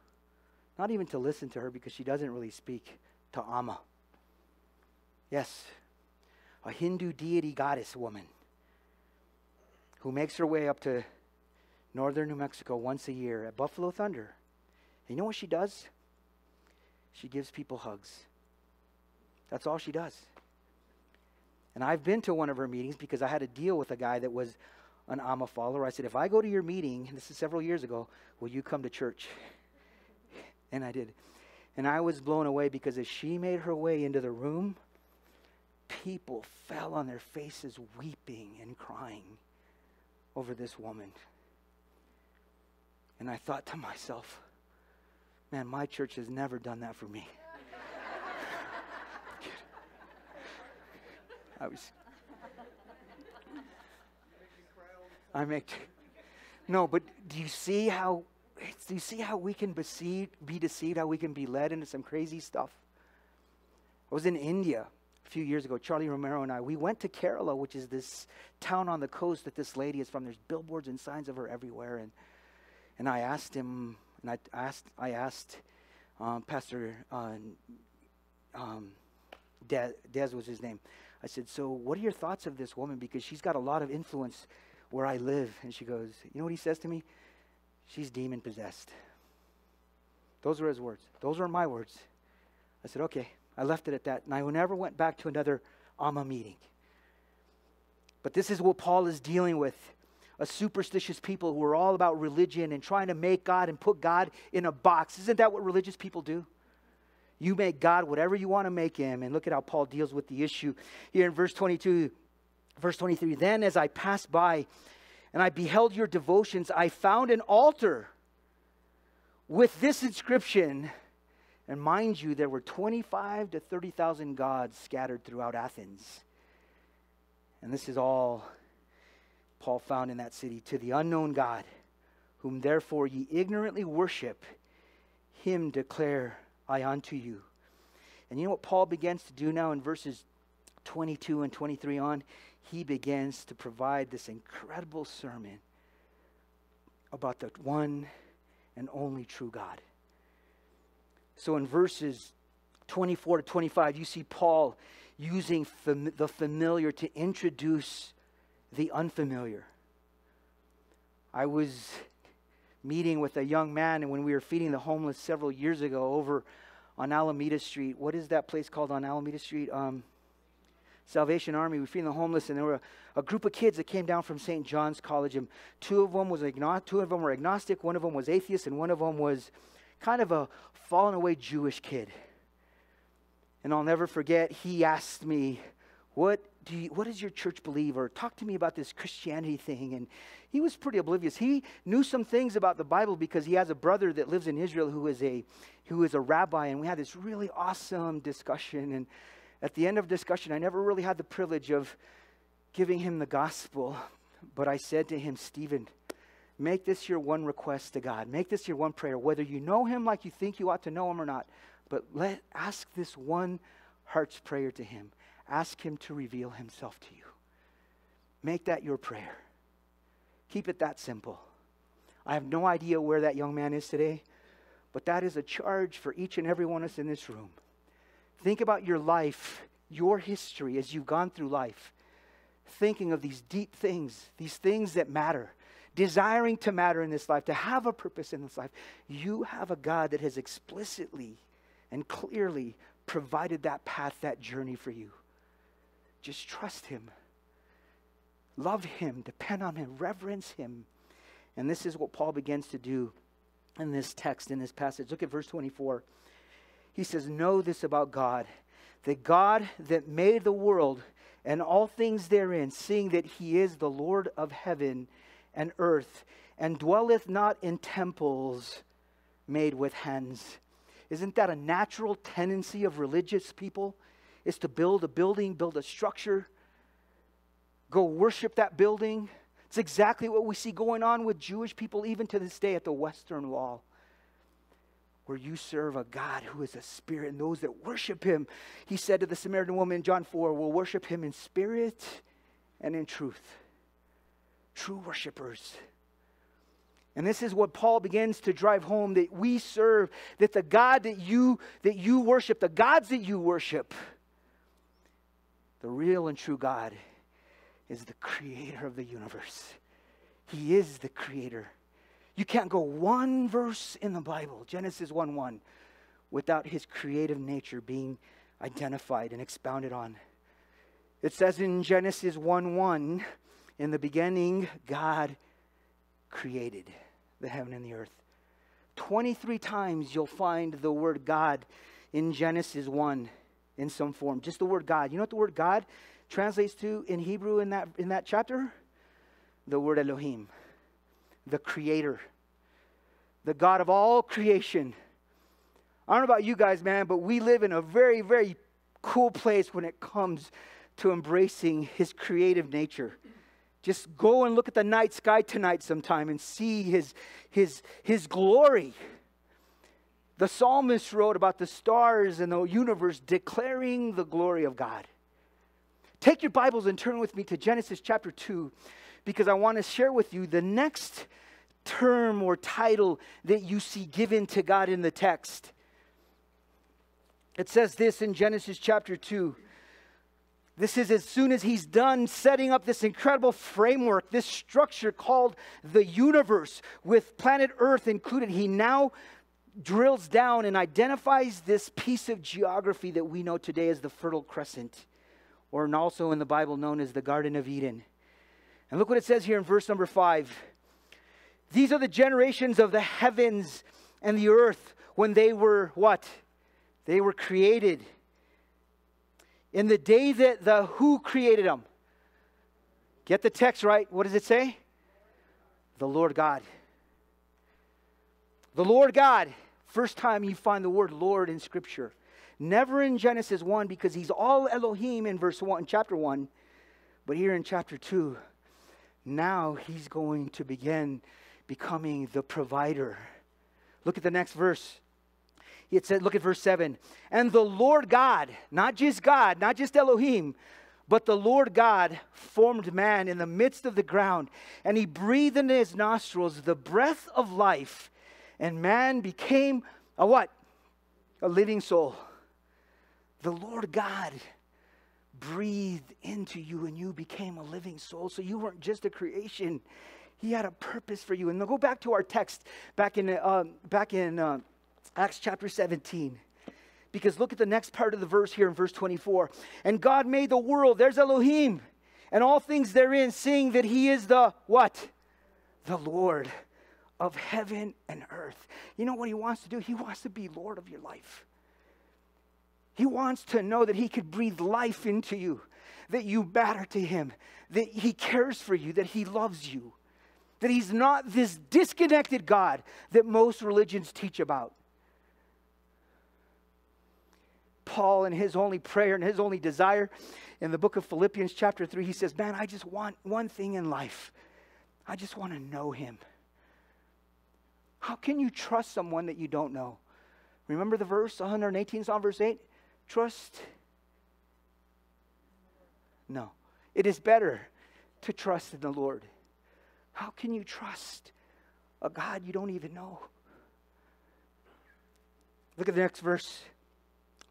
not even to listen to her because she doesn't really speak, to Amma. Yes, a Hindu deity goddess woman who makes her way up to northern New Mexico once a year at Buffalo Thunder. You know what she does? She gives people hugs. That's all she does. And I've been to one of her meetings because I had to deal with a guy that was an Amma follower. I said, if I go to your meeting, this is several years ago, will you come to church? And I did. And I was blown away because as she made her way into the room, people fell on their faces weeping and crying over this woman. And I thought to myself, man, my church has never done that for me. I was. I make. No, but do you see how? Do you see how we can be deceived? How we can be led into some crazy stuff? I was in India a few years ago, Charlie Romero and I, we went to Kerala, which is this town on the coast that this lady is from. There's billboards and signs of her everywhere. And, and I asked him, and I asked, I asked um, Pastor uh, um, Des, Des was his name. I said, So, what are your thoughts of this woman? Because she's got a lot of influence where I live. And she goes, You know what he says to me? She's demon possessed. Those were his words. Those were my words. I said, Okay. I left it at that. And I never went back to another Amma meeting. But this is what Paul is dealing with a superstitious people who are all about religion and trying to make God and put God in a box. Isn't that what religious people do? You make God whatever you want to make him. And look at how Paul deals with the issue here in verse 22, verse 23. Then as I passed by and I beheld your devotions, I found an altar with this inscription. And mind you, there were 25 to 30,000 gods scattered throughout Athens. And this is all Paul found in that city. To the unknown God, whom therefore ye ignorantly worship, him declare I unto you. And you know what Paul begins to do now in verses 22 and 23 on? He begins to provide this incredible sermon about the one and only true God. So in verses 24 to 25, you see Paul using fam- the familiar to introduce the unfamiliar. I was meeting with a young man, and when we were feeding the homeless several years ago over on Alameda Street, what is that place called on Alameda Street? Um, Salvation Army. We were feeding the homeless, and there were a, a, group of kids that came down from St. John's College, and two of them was agno- two of them were agnostic, one of them was atheist, and one of them was kind of a fallen away Jewish kid. And I'll never forget, he asked me, What do you, what does your church believe? Or talk to me about this Christianity thing. And he was pretty oblivious. He knew some things about the Bible because he has a brother that lives in Israel who is a, who is a rabbi. And we had this really awesome discussion. And at the end of discussion, I never really had the privilege of giving him the gospel. But I said to him, Stephen, make this your one request to God. Make this your one prayer, whether you know him like you think you ought to know him or not. But let ask this one heart's prayer to him. Ask him to reveal himself to you. Make that your prayer. Keep it that simple. I have no idea where that young man is today, but that is a charge for each and every one of us in this room. Think about your life, your history as you've gone through life, thinking of these deep things, these things that matter, desiring to matter in this life, to have a purpose in this life. You have a God that has explicitly and clearly provided that path, that journey for you. Just trust Him. Love Him, depend on Him, reverence Him. And this is what Paul begins to do in this text, in this passage. Look at verse 24. He says, Know this about God, that God that made the world and all things therein, seeing that He is the Lord of heaven and earth, and dwelleth not in temples made with hands. Isn't that a natural tendency of religious people? Is to build a building, build a structure, go worship that building. It's exactly what we see going on with Jewish people even to this day at the Western Wall. Where you serve a God who is a spirit, and those that worship him, he said to the Samaritan woman in John 4, will worship him in spirit and in truth. True worshipers. And this is what Paul begins to drive home that we serve, that the God that you that you worship, the gods that you worship, the real and true God is the creator of the universe. He is the creator. You can't go one verse in the Bible, Genesis 1 1, without his creative nature being identified and expounded on. It says in Genesis 1 1, in the beginning, God created the heaven and the earth. 23 times you'll find the word God in Genesis 1 in some form. Just the word God. You know what the word God translates to in Hebrew in that, in that chapter? The word Elohim, the creator, the God of all creation. I don't know about you guys, man, but we live in a very, very cool place when it comes to embracing his creative nature. Just go and look at the night sky tonight sometime and see his, his, his glory. The psalmist wrote about the stars and the universe declaring the glory of God. Take your Bibles and turn with me to Genesis chapter 2 because I want to share with you the next term or title that you see given to God in the text. It says this in Genesis chapter 2. This is as soon as he's done setting up this incredible framework, this structure called the universe, with planet Earth included. He now drills down and identifies this piece of geography that we know today as the Fertile Crescent, or also in the Bible known as the Garden of Eden. And look what it says here in verse number five. These are the generations of the heavens and the earth when they were what? They were created in the day that the who created them. Get the text right. What does it say? The Lord God. The Lord God. First time you find the word Lord in Scripture. Never in Genesis 1 because he's all Elohim in verse 1, chapter 1. But here in chapter 2, now he's going to begin becoming the provider. Look at the next verse it said, look at verse 7. And the Lord God, not just God, not just Elohim, but the Lord God formed man in the midst of the ground, and he breathed into his nostrils the breath of life, and man became a what? A living soul. The Lord God breathed into you, and you became a living soul. So you weren't just a creation, he had a purpose for you. And now go back to our text back in, uh, back in uh, Acts chapter 17. Because look at the next part of the verse here in verse 24. And God made the world, there's Elohim, and all things therein, seeing that he is the what? The Lord of heaven and earth. You know what he wants to do? He wants to be Lord of your life. He wants to know that he could breathe life into you, that you matter to him, that he cares for you, that he loves you, that he's not this disconnected God that most religions teach about. Paul in his only prayer and his only desire in the book of Philippians, chapter 3, he says, Man, I just want one thing in life. I just want to know him. How can you trust someone that you don't know? Remember the verse, 118 Psalm verse 8? Trust. No. It is better to trust in the Lord. How can you trust a God you don't even know? Look at the next verse.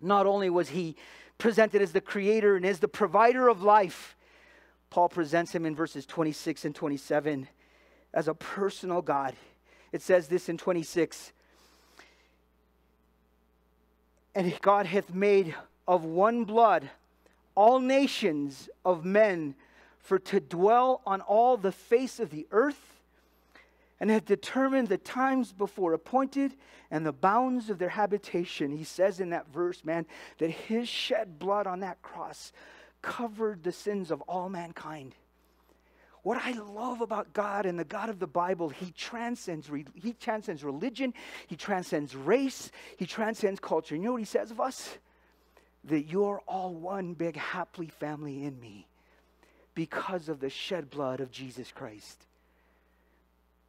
Not only was he presented as the creator and as the provider of life, Paul presents him in verses 26 and 27 as a personal God. It says this in 26 And God hath made of one blood all nations of men for to dwell on all the face of the earth and hath determined the times before appointed and the bounds of their habitation. He says in that verse, man, that his shed blood on that cross covered the sins of all mankind. What I love about God and the God of the Bible, he transcends, he transcends religion, he transcends race, he transcends culture. You know what he says of us? That you're all one big happy family in me because of the shed blood of Jesus Christ.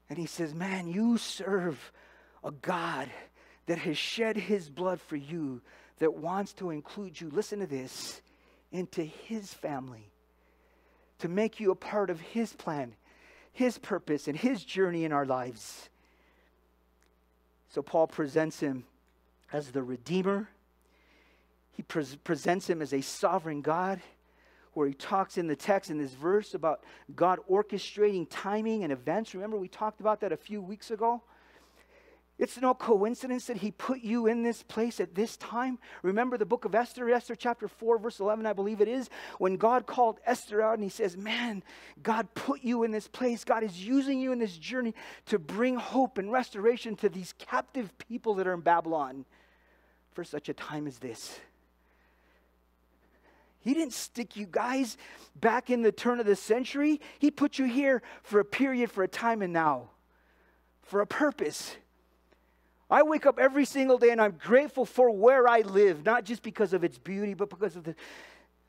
And he says, Man, you serve a God that has shed his blood for you, that wants to include you, listen to this, into his family, to make you a part of his plan, his purpose, and his journey in our lives. So Paul presents him as the Redeemer. He pre- presents him as a sovereign God where he talks in the text in this verse about God orchestrating timing and events. Remember, we talked about that a few weeks ago? It's no coincidence that he put you in this place at this time. Remember the book of Esther, Esther chapter 4, verse 11, I believe it is, when God called Esther out and he says, Man, God put you in this place. God is using you in this journey to bring hope and restoration to these captive people that are in Babylon for such a time as this. He didn't stick you guys back in the turn of the century. He put you here for a period, for a time and now, for a purpose. I wake up every single day and I'm grateful for where I live, not just because of its beauty, but because of the,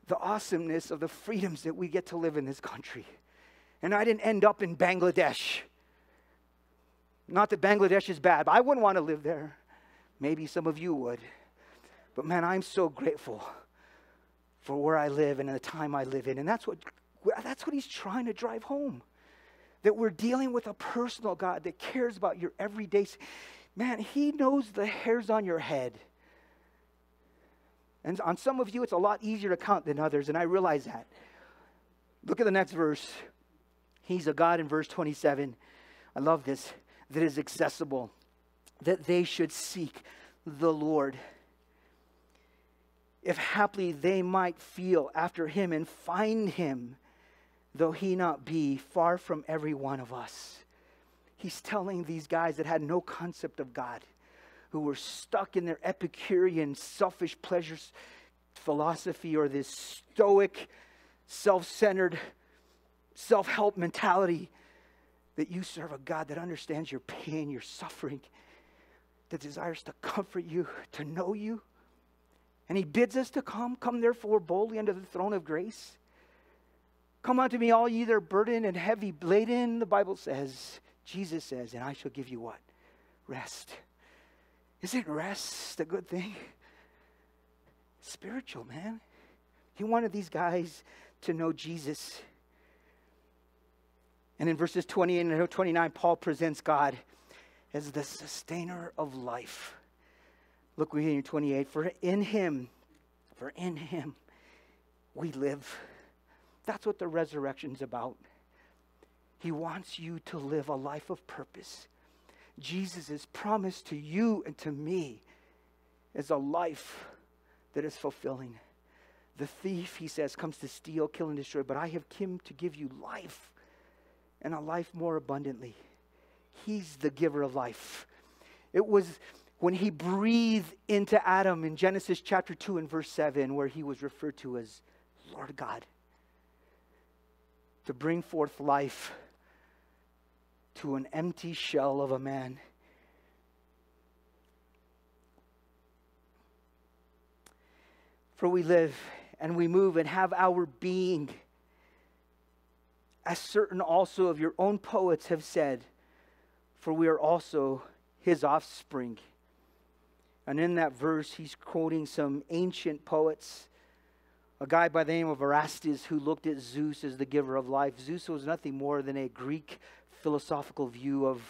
the awesomeness of the freedoms that we get to live in this country. And I didn't end up in Bangladesh. Not that Bangladesh is bad, I wouldn't want to live there. Maybe some of you would. But man, I'm so grateful for where I live and the time I live in. And that's what, that's what he's trying to drive home. That we're dealing with a personal God that cares about your everyday. Man, he knows the hairs on your head. And on some of you, it's a lot easier to count than others, and I realize that. Look at the next verse. He's a God in verse 27. I love this that is accessible, that they should seek the Lord. If haply they might feel after him and find him, though he not be far from every one of us. He's telling these guys that had no concept of God, who were stuck in their Epicurean, selfish pleasures philosophy or this stoic, self centered, self help mentality, that you serve a God that understands your pain, your suffering, that desires to comfort you, to know you. And he bids us to come. Come therefore boldly unto the throne of grace. Come unto me, all ye that are burdened and heavy laden, the Bible says, Jesus says, and I shall give you what? Rest. Isn't rest a good thing? Spiritual, man. He wanted these guys to know Jesus. And in verses 28 and 29, Paul presents God as the sustainer of life. Look we in 28. For in him, for in him we live. That's what the resurrection's about. He wants you to live a life of purpose. Jesus' is promised to you and to me is a life that is fulfilling. The thief, he says, comes to steal, kill, and destroy, but I have come to give you life and a life more abundantly. He's the giver of life. It was when he breathed into Adam in Genesis chapter 2 and verse 7, where he was referred to as Lord God, to bring forth life to an empty shell of a man. For we live and we move and have our being as certain also of your own poets have said, for we are also his offspring. And in that verse, he's quoting some ancient poets. A guy by the name of Erastus who looked at Zeus as the giver of life. Zeus was nothing more than a Greek philosophical view of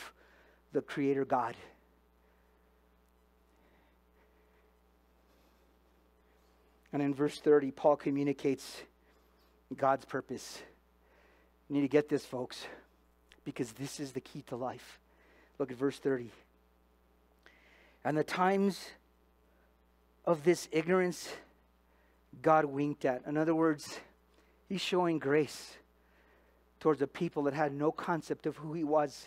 the creator God. And in verse 30, Paul communicates God's purpose. You need to get this, folks, because this is the key to life. Look at verse 30. And the times of this ignorance, God winked at. In other words, He's showing grace towards a people that had no concept of who He was.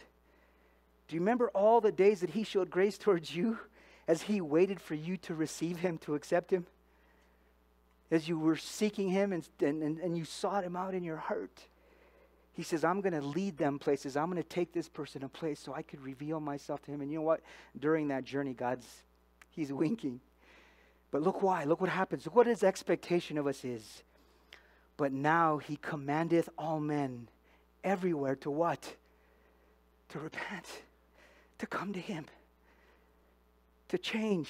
Do you remember all the days that He showed grace towards you as He waited for you to receive Him, to accept Him? As you were seeking Him and, and, and you sought Him out in your heart. He says, I'm going to lead them places. I'm going to take this person a place so I could reveal myself to him. And you know what? During that journey, God's, he's winking. But look why. Look what happens. Look what his expectation of us is. But now he commandeth all men everywhere to what? To repent, to come to him, to change.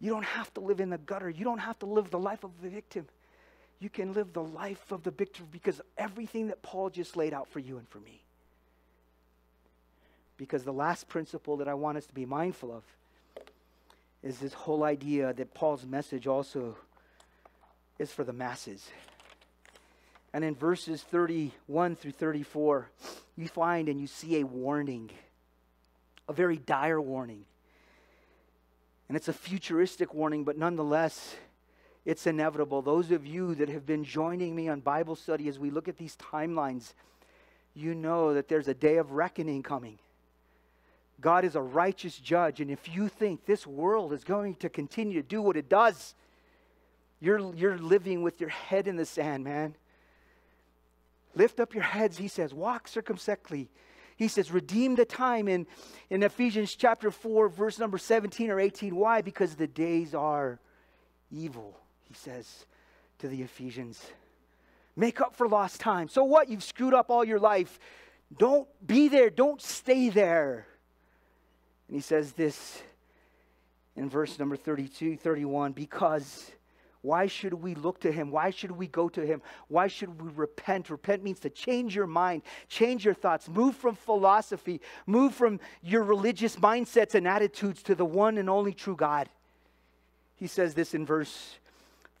You don't have to live in the gutter. You don't have to live the life of the victim you can live the life of the victor because everything that Paul just laid out for you and for me. Because the last principle that I want us to be mindful of is this whole idea that Paul's message also is for the masses. And in verses 31 through 34, you find and you see a warning, a very dire warning. And it's a futuristic warning, but nonetheless, it's inevitable. Those of you that have been joining me on Bible study as we look at these timelines, you know that there's a day of reckoning coming. God is a righteous judge, and if you think this world is going to continue to do what it does, you're, you're living with your head in the sand, man. Lift up your heads, he says. Walk circumspectly. He says, redeem the time in, in Ephesians chapter 4, verse number 17 or 18. Why? Because the days are evil he says to the Ephesians. Make up for lost time. So what? You've screwed up all your life. Don't be there. Don't stay there. And he says this in verse number 32, 31 because why should we look to him? Why should we go to him? Why should we repent? Repent means to change your mind, change your thoughts, move from philosophy, move from your religious mindsets and attitudes to the one and only true God. He says this in verse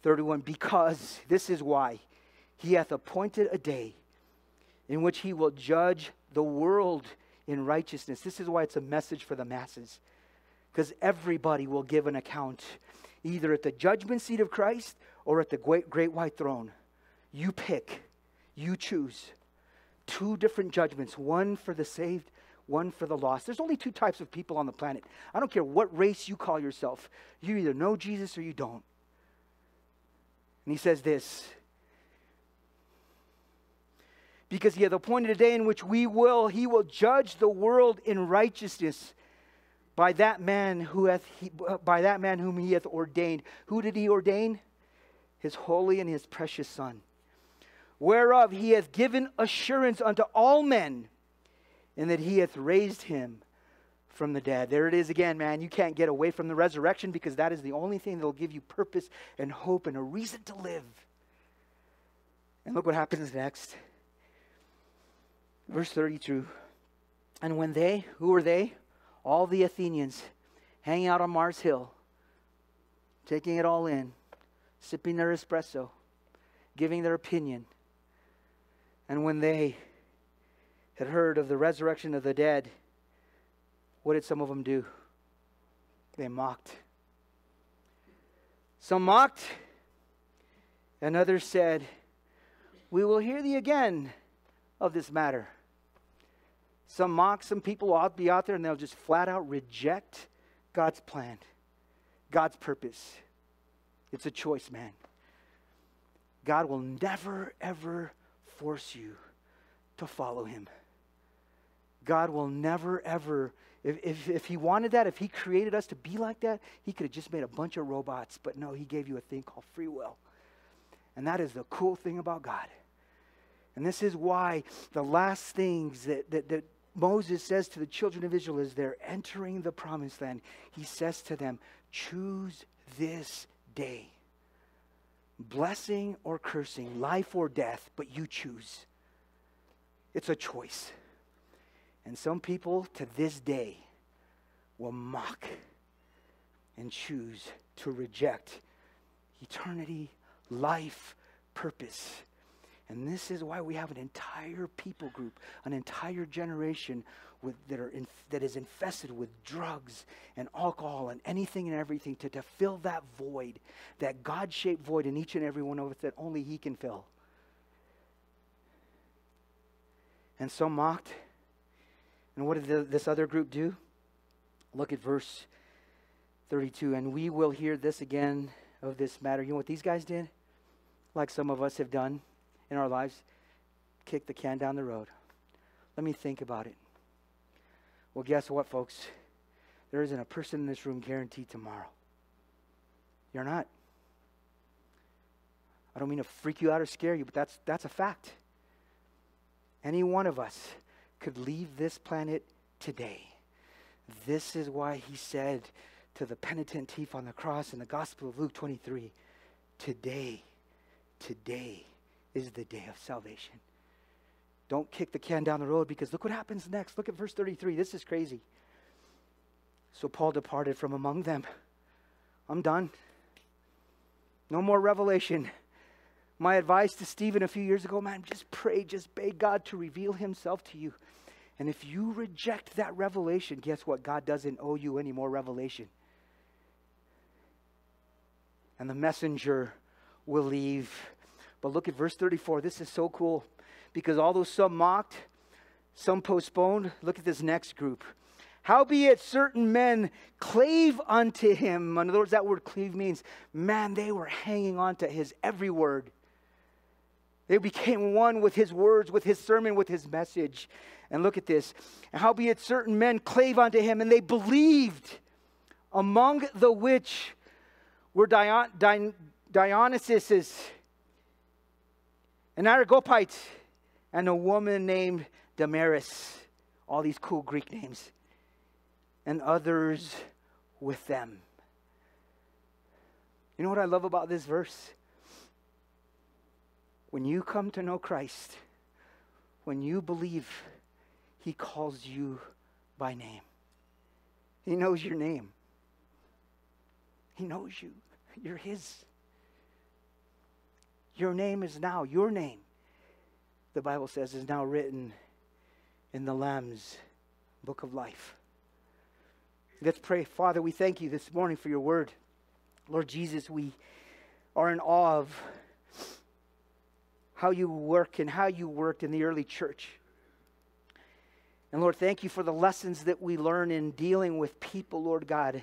31 Because this is why he hath appointed a day in which he will judge the world in righteousness. This is why it's a message for the masses. Because everybody will give an account, either at the judgment seat of Christ or at the great, great white throne. You pick, you choose. Two different judgments one for the saved, one for the lost. There's only two types of people on the planet. I don't care what race you call yourself, you either know Jesus or you don't. And he says this because he hath appointed a day in which we will, he will judge the world in righteousness by that man who hath he, by that man whom he hath ordained. Who did he ordain? His holy and his precious son. Whereof he hath given assurance unto all men, and that he hath raised him from the dead. There it is again, man. You can't get away from the resurrection because that is the only thing that will give you purpose and hope and a reason to live. And look what happens next. Verse 32 And when they, who were they? All the Athenians hanging out on Mars Hill, taking it all in, sipping their espresso, giving their opinion. And when they had heard of the resurrection of the dead, what did some of them do? They mocked. Some mocked, and others said, We will hear thee again of this matter. Some mock, some people will be out there and they'll just flat out reject God's plan, God's purpose. It's a choice, man. God will never, ever force you to follow Him. God will never, ever, if, if, if He wanted that, if He created us to be like that, He could have just made a bunch of robots. But no, He gave you a thing called free will. And that is the cool thing about God. And this is why the last things that, that, that Moses says to the children of Israel as they're entering the promised land, he says to them, Choose this day. Blessing or cursing, life or death, but you choose. It's a choice. And some people to this day will mock and choose to reject eternity, life, purpose and this is why we have an entire people group, an entire generation with, that, are that is infested with drugs and alcohol and anything and everything to, to fill that void, that God shaped void in each and every one of us that only He can fill. And so mocked. And what did the, this other group do? Look at verse 32. And we will hear this again of this matter. You know what these guys did? Like some of us have done in our lives kick the can down the road. Let me think about it. Well, guess what, folks? There isn't a person in this room guaranteed tomorrow. You're not. I don't mean to freak you out or scare you, but that's, that's a fact. Any one of us could leave this planet today. This is why he said to the penitent thief on the cross in the Gospel of Luke 23 Today, today is the day of salvation. Don't kick the can down the road because look what happens next. Look at verse 33. This is crazy. So Paul departed from among them. I'm done. No more revelation. My advice to Stephen a few years ago, man, just pray, just beg God to reveal himself to you. And if you reject that revelation, guess what? God doesn't owe you any more revelation. And the messenger will leave but look at verse 34. This is so cool because although some mocked, some postponed, look at this next group. Howbeit certain men clave unto him. In other words, that word cleave means, man, they were hanging on to his every word. They became one with his words, with his sermon, with his message. And look at this. Howbeit certain men clave unto him, and they believed, among the which were Dion, Dion, Dionysius an Areopagite, and a woman named Damaris. All these cool Greek names. And others with them. You know what I love about this verse? When you come to know Christ, when you believe, He calls you by name. He knows your name. He knows you. You're His. Your name is now, your name, the Bible says, is now written in the Lamb's book of life. Let's pray. Father, we thank you this morning for your word. Lord Jesus, we are in awe of how you work and how you worked in the early church. And Lord, thank you for the lessons that we learn in dealing with people, Lord God.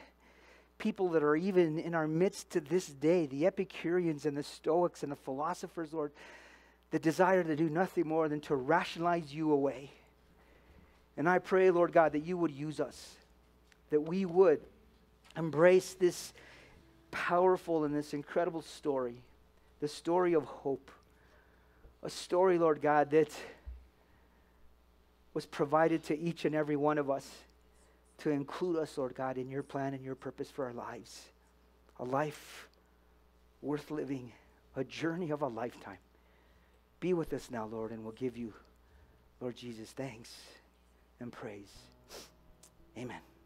People that are even in our midst to this day, the Epicureans and the Stoics and the philosophers, Lord, that desire to do nothing more than to rationalize you away. And I pray, Lord God, that you would use us, that we would embrace this powerful and this incredible story, the story of hope. A story, Lord God, that was provided to each and every one of us to include us, Lord God, in your plan and your purpose for our lives. A life worth living, a journey of a lifetime. Be with us now, Lord, and we'll give you, Lord Jesus, thanks and praise. Amen.